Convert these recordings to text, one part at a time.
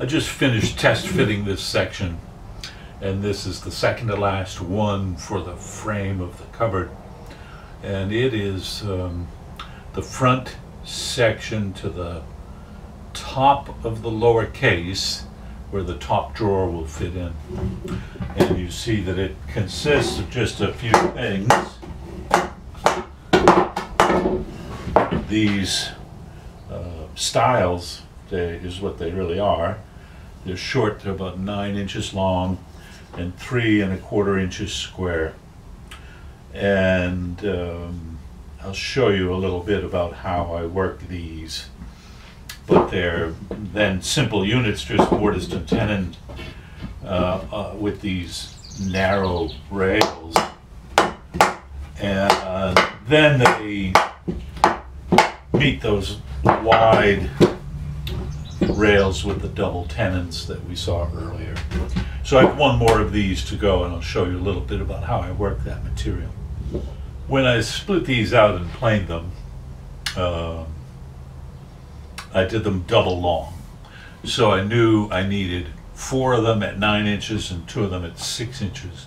I just finished test fitting this section, and this is the second to last one for the frame of the cupboard. And it is um, the front section to the top of the lower case where the top drawer will fit in. And you see that it consists of just a few things. These uh, stiles they, is what they really are. They're short, they're about nine inches long and three and a quarter inches square. And um, I'll show you a little bit about how I work these. But they're then simple units, just mortise and tenon uh, uh, with these narrow rails. And uh, then they meet those wide rails with the double tenons that we saw earlier. So I have one more of these to go and I'll show you a little bit about how I work that material. When I split these out and planed them, uh, I did them double long. So I knew I needed four of them at nine inches and two of them at six inches.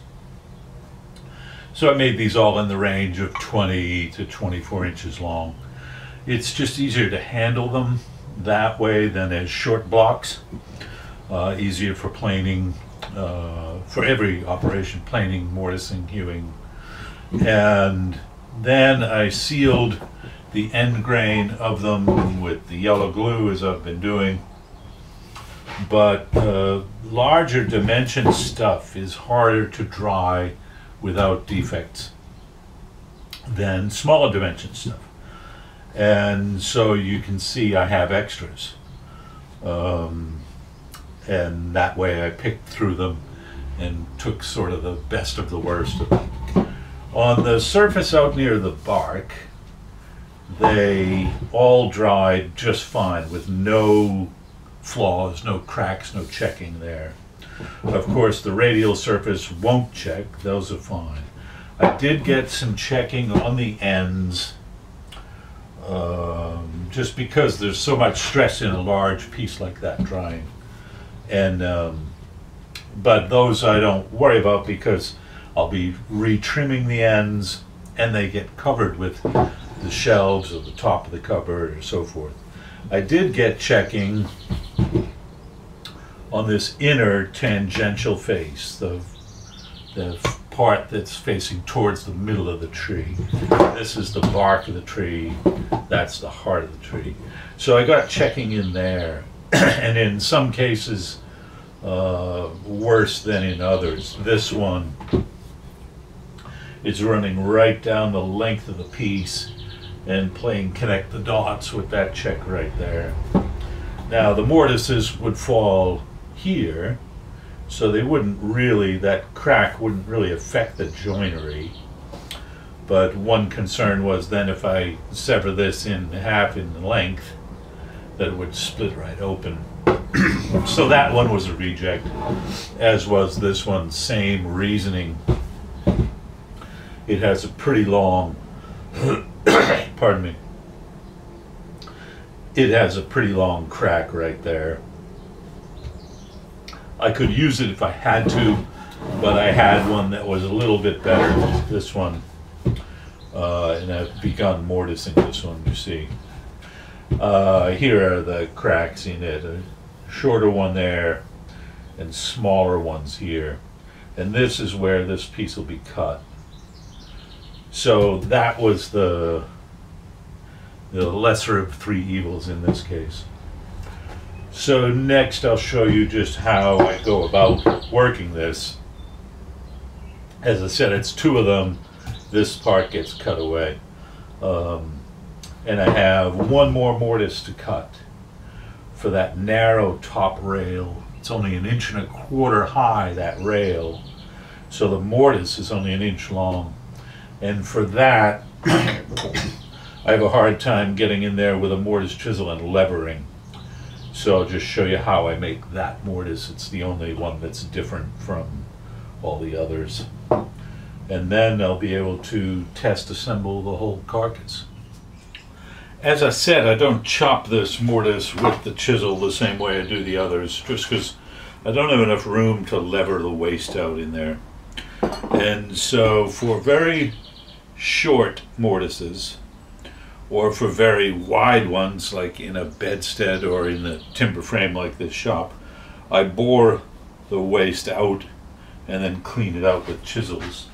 So I made these all in the range of 20 to 24 inches long. It's just easier to handle them that way than as short blocks. Uh, easier for planing, uh, for every operation, planing, mortising, hewing. And then I sealed the end grain of them with the yellow glue as I've been doing. But uh, larger dimension stuff is harder to dry without defects than smaller dimension stuff. And so you can see I have extras. Um, and that way I picked through them and took sort of the best of the worst of them. On the surface out near the bark, they all dried just fine with no flaws, no cracks, no checking there. Of course, the radial surface won't check, those are fine. I did get some checking on the ends um, just because there's so much stress in a large piece like that drying. And um, but those I don't worry about because I'll be retrimming the ends and they get covered with the shelves or the top of the cupboard or so forth. I did get checking on this inner tangential face, the, the part that's facing towards the middle of the tree. This is the bark of the tree, that's the heart of the tree. So I got checking in there, and in some cases, uh, worse than in others. This one is running right down the length of the piece and playing connect the dots with that check right there. Now the mortises would fall here, so they wouldn't really, that crack wouldn't really affect the joinery. But one concern was then if I sever this in half in length, that it would split right open. so that one was a reject, as was this one, same reasoning. It has a pretty long, pardon me, it has a pretty long crack right there. I could use it if I had to, but I had one that was a little bit better than this one. Uh, and I've begun mortising this one, you see. Uh, here are the cracks in it. A shorter one there and smaller ones here. And this is where this piece will be cut. So that was the, the lesser of three evils in this case. So next I'll show you just how I go about working this. As I said, it's two of them. This part gets cut away. Um, and I have one more mortise to cut for that narrow top rail. It's only an inch and a quarter high, that rail. So the mortise is only an inch long. And for that, I have a hard time getting in there with a mortise chisel and levering. So I'll just show you how I make that mortise. It's the only one that's different from all the others. And then I'll be able to test assemble the whole carcass. As I said, I don't chop this mortise with the chisel the same way I do the others, just because I don't have enough room to lever the waste out in there. And so for very short mortises, or for very wide ones, like in a bedstead or in a timber frame like this shop, I bore the waste out and then clean it out with chisels.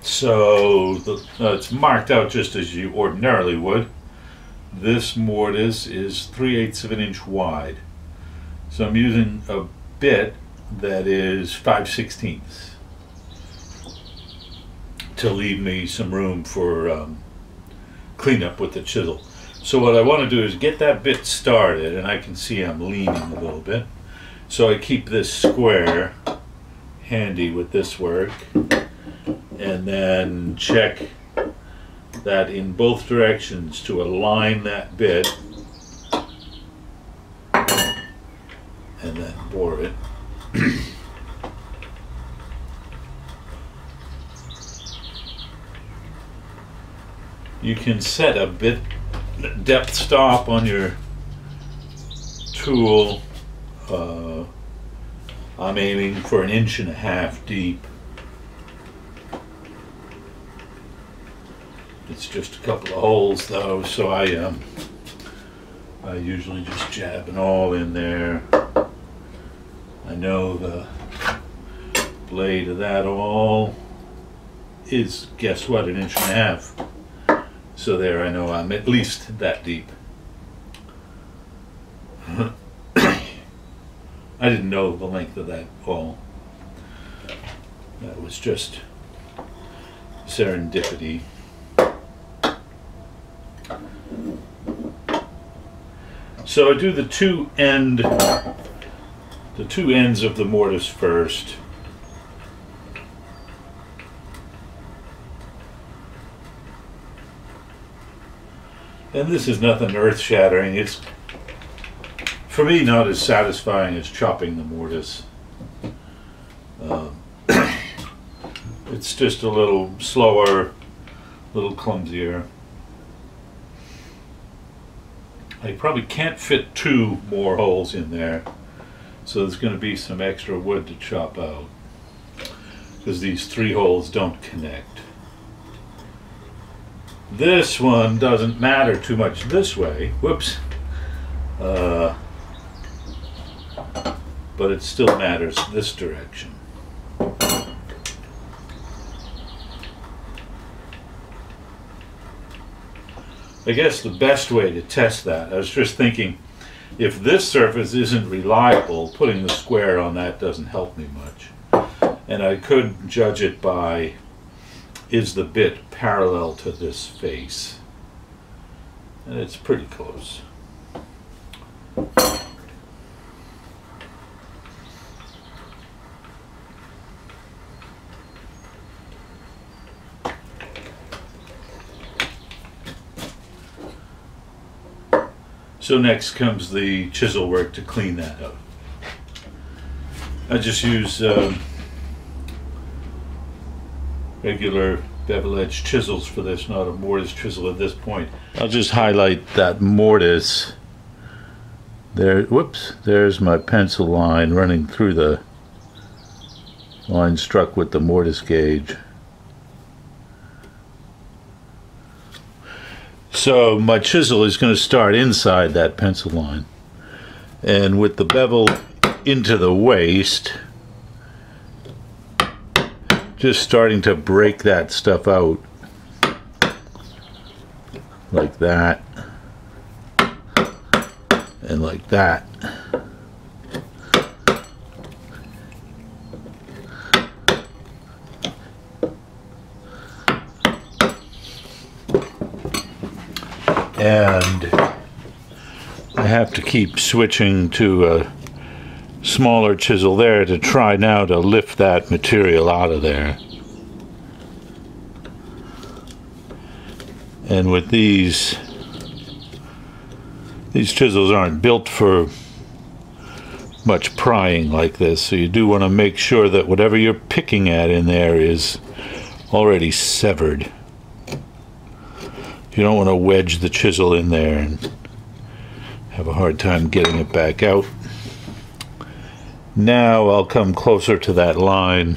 So the, uh, it's marked out just as you ordinarily would. This mortise is 3 eighths of an inch wide. So I'm using a bit that is 5 sixteenths to leave me some room for um, cleanup with the chisel. So what I want to do is get that bit started and I can see I'm leaning a little bit. So I keep this square handy with this work and then check that in both directions to align that bit and then bore it. You can set a bit depth stop on your tool. Uh, I'm aiming for an inch and a half deep. It's just a couple of holes though, so I um, I usually just jab it all in there. I know the blade of that awl is, guess what, an inch and a half. So there I know I'm at least that deep. I didn't know the length of that awl. That was just serendipity. So I do the two end, the two ends of the mortise first. And this is nothing earth shattering. It's, for me, not as satisfying as chopping the mortise. Um, it's just a little slower, a little clumsier. I probably can't fit two more holes in there, so there's going to be some extra wood to chop out because these three holes don't connect. This one doesn't matter too much this way. Whoops. Uh, but it still matters this direction. I guess the best way to test that, I was just thinking, if this surface isn't reliable, putting the square on that doesn't help me much. And I could judge it by is the bit parallel to this face. And it's pretty close. So next comes the chisel work to clean that up. I just use um, regular bevel edge chisels for this, not a mortise chisel at this point. I'll just highlight that mortise. There, whoops, there's my pencil line running through the line struck with the mortise gauge. So my chisel is going to start inside that pencil line. And with the bevel into the waste, just starting to break that stuff out. Like that. And like that. And I have to keep switching to a smaller chisel there to try now to lift that material out of there. And with these, these chisels aren't built for much prying like this, so you do want to make sure that whatever you're picking at in there is already severed. You don't want to wedge the chisel in there and have a hard time getting it back out. Now I'll come closer to that line.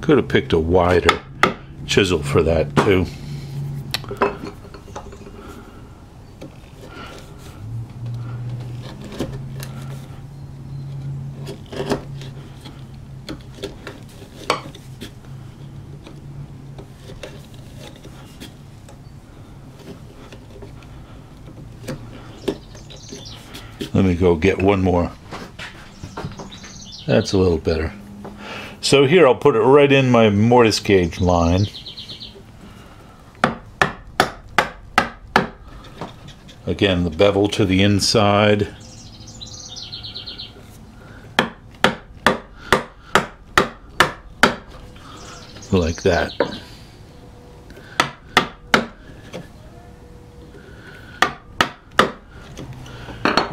Could have picked a wider chisel for that too. Go get one more. That's a little better. So here I'll put it right in my mortise gauge line. Again, the bevel to the inside. Like that.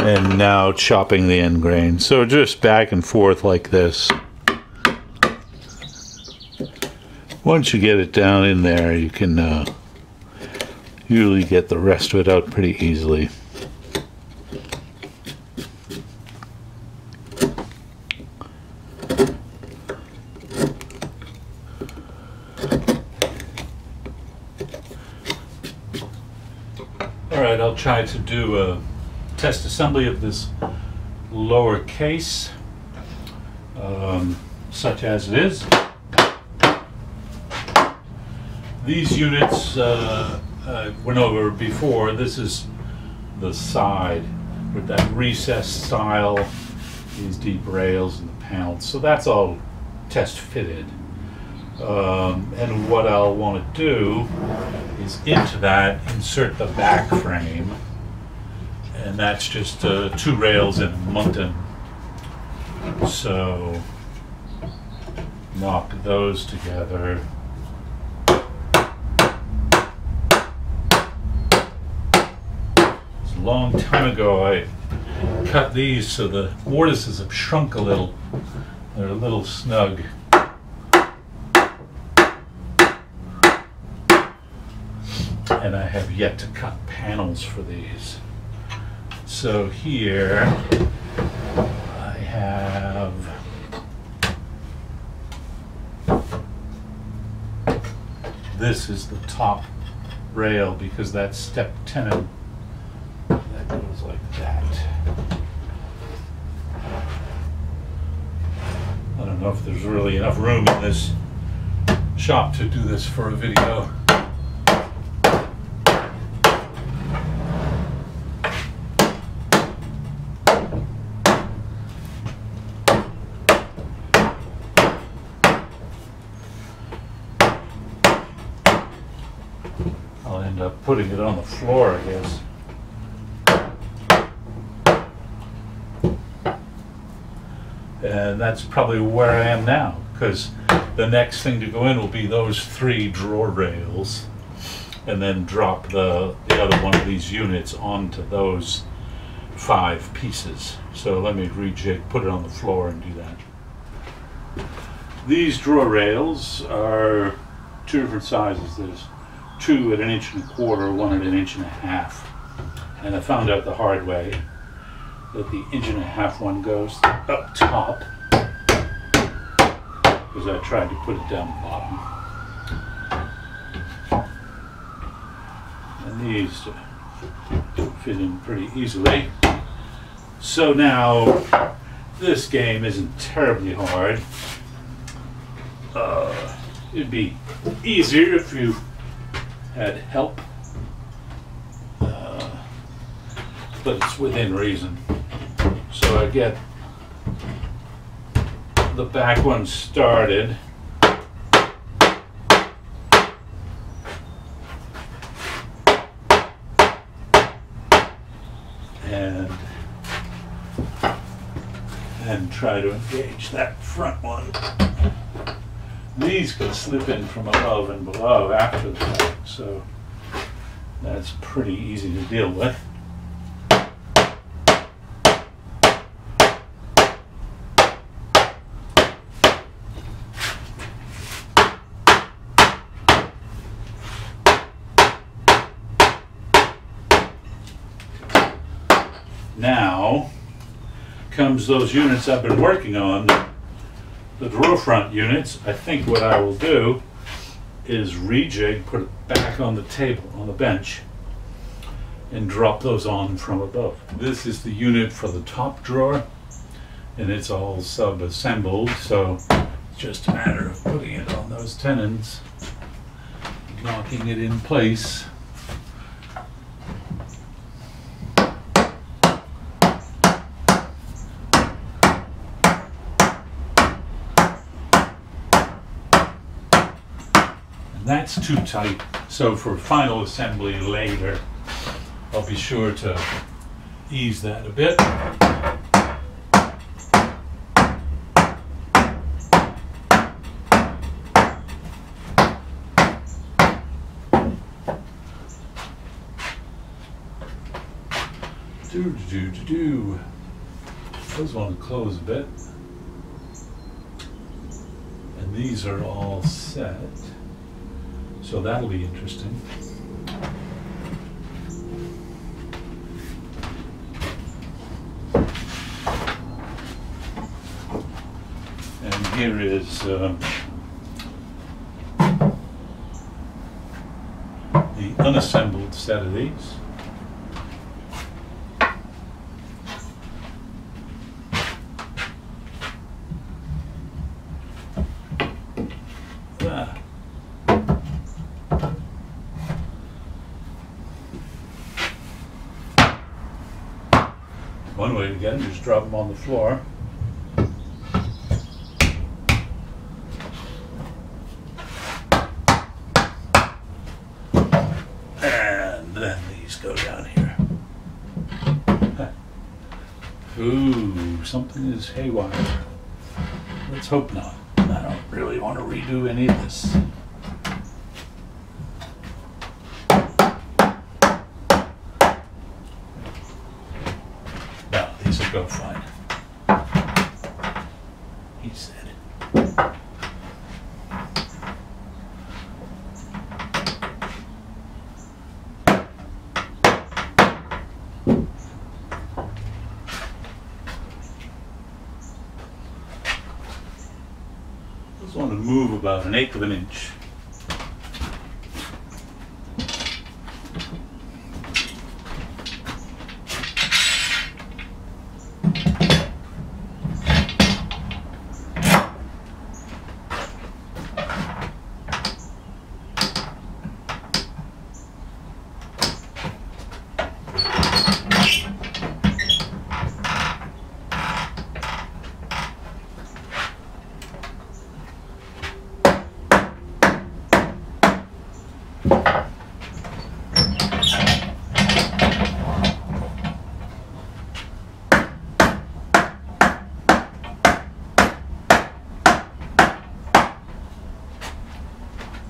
And now chopping the end grain. So just back and forth like this. Once you get it down in there, you can uh, usually get the rest of it out pretty easily. All right, I'll try to do a test assembly of this lower case, um, such as it is. These units uh, uh, went over before. This is the side with that recessed stile, these deep rails and the panels. So that's all test fitted. Um, and what I'll want to do is into that insert the back frame and that's just uh, two rails and a muntin. So knock those together. It's a long time ago I cut these so the mortises have shrunk a little. They're a little snug. And I have yet to cut panels for these. So here I have this is the top rail because that's step tenon that goes like that. I don't know if there's really enough room in this shop to do this for a video. I'll up putting it on the floor, I guess. And that's probably where I am now, because the next thing to go in will be those three drawer rails, and then drop the, the other one of these units onto those five pieces. So let me rejig, put it on the floor and do that. These drawer rails are two different sizes. There's two at an inch and a quarter, one at an inch and a half. And I found out the hard way that the inch and a half one goes up top because I tried to put it down the bottom. And these fit in pretty easily. So now this game isn't terribly hard. Uh, it'd be easier if you had help. Uh, but it's within reason. So I get the back one started. And and try to engage that front one these can slip in from above and below after the fact, so that's pretty easy to deal with. Now comes those units I've been working on the drawer front units. I think what I will do is rejig, put it back on the table, on the bench, and drop those on from above. This is the unit for the top drawer, and it's all sub-assembled, so it's just a matter of putting it on those tenons, locking it in place. And that's too tight, so for final assembly later, I'll be sure to ease that a bit. Do, do, do, do. Those want to close a bit. And these are all set. So that'll be interesting. And here is um, the unassembled set of these. Ah. One way them, just drop them on the floor. And then these go down here. Ooh, something is haywire. Let's hope not. I don't really want to redo any of this. No, these will go fine. He said. Just want to move about an eighth of an inch.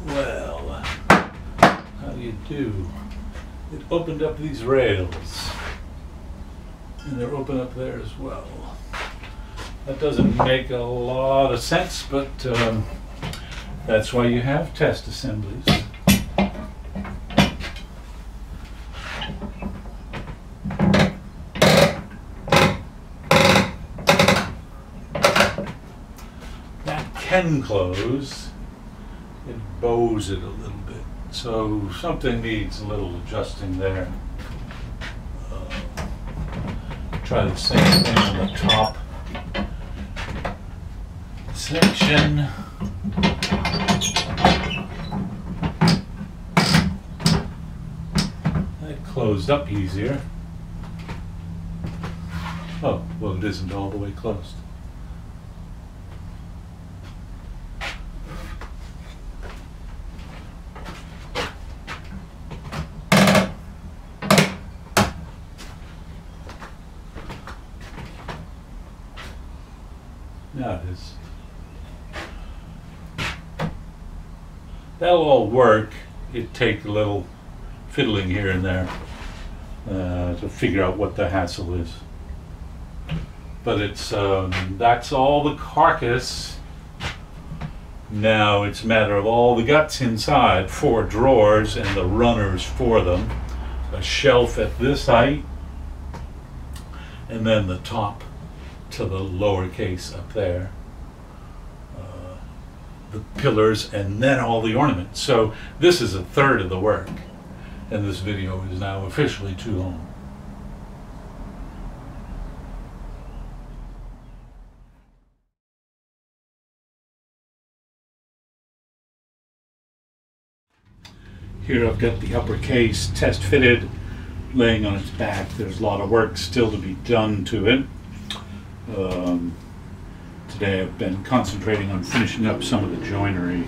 Well, how do you do? It opened up these rails. And they're open up there as well. That doesn't make a lot of sense, but um, that's why you have test assemblies. That can close. It bows it a little. So something needs a little adjusting there. Uh, Try the same thing on the top section. That closed up easier. Oh, well, it isn't all the way closed. Now it is. That'll all work. It takes a little fiddling here and there uh, to figure out what the hassle is. But it's, um, that's all the carcass. Now it's a matter of all the guts inside, four drawers and the runners for them. A shelf at this height, and then the top to the lowercase up there. Uh, The pillars and then all the ornaments. So this is a third of the work. And this video is now officially too long. Here I've got the upper case test fitted, laying on its back. There's a lot of work still to be done to it. Um, today I've been concentrating on finishing up some of the joinery.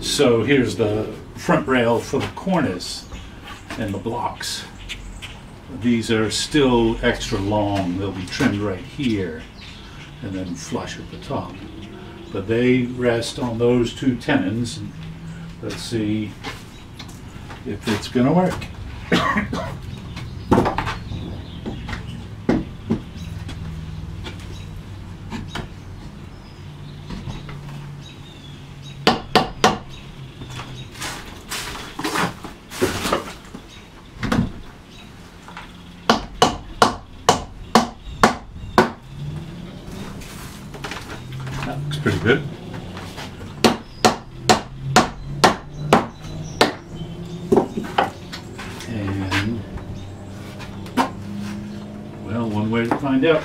So here's the front rail for the cornice and the blocks. These are still extra long. They'll be trimmed right here and then flush at the top. But they rest on those two tenons. Let's see if it's gonna work. That looks pretty good. And, well, one way to find out.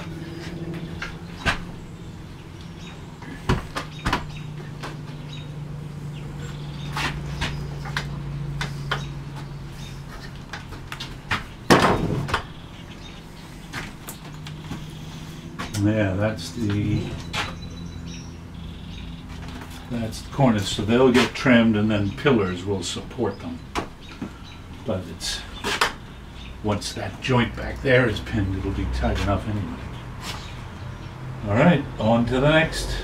Yeah, that's the, that's the cornice, so they'll get trimmed and then pillars will support them. But it's, once that joint back there is pinned, it'll be tight enough anyway. All right, on to the next.